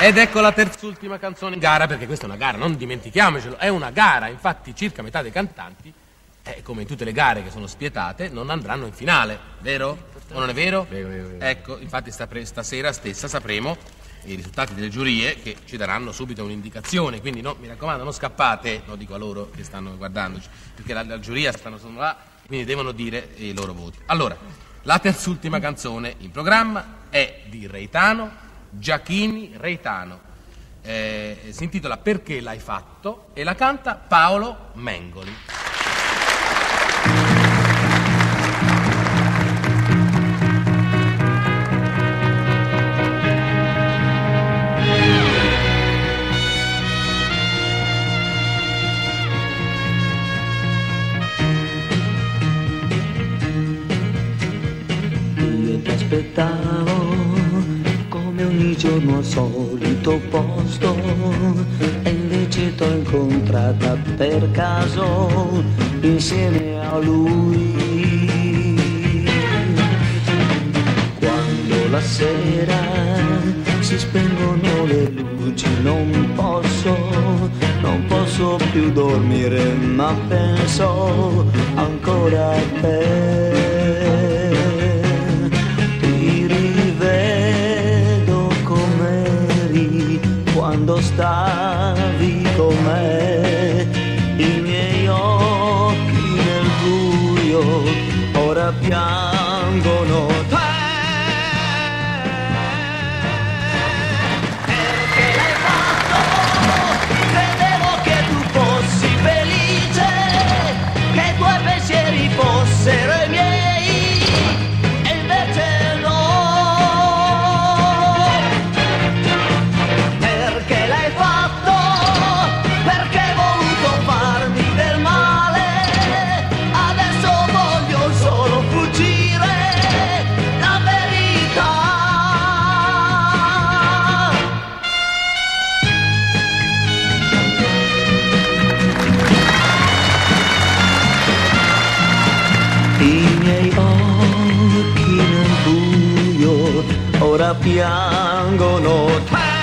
Ed ecco la terzultima canzone in gara, perché questa è una gara, non dimentichiamocelo, è una gara, infatti circa metà dei cantanti, eh, come in tutte le gare che sono spietate, non andranno in finale, vero? O non è vero? Vero, vero, vero. Ecco, infatti stasera stessa sapremo i risultati delle giurie che ci daranno subito un'indicazione, quindi no, mi raccomando non scappate, lo dico a loro che stanno guardandoci, perché la, la giuria stanno sono là, quindi devono dire i loro voti. Allora, la terzultima canzone in programma è di Reitano, Giachini Reitano. Eh, si intitola Perché l'hai fatto e la canta Paolo Mengoli. Io ti aspettavo giorno al solito posto e invece t'ho incontrata per caso insieme a lui. Quando la sera si spengono le luci non posso, non posso più dormire ma penso ancora a te. Quando stavi con me, i miei occhi nel buio ora piangono ora piangono.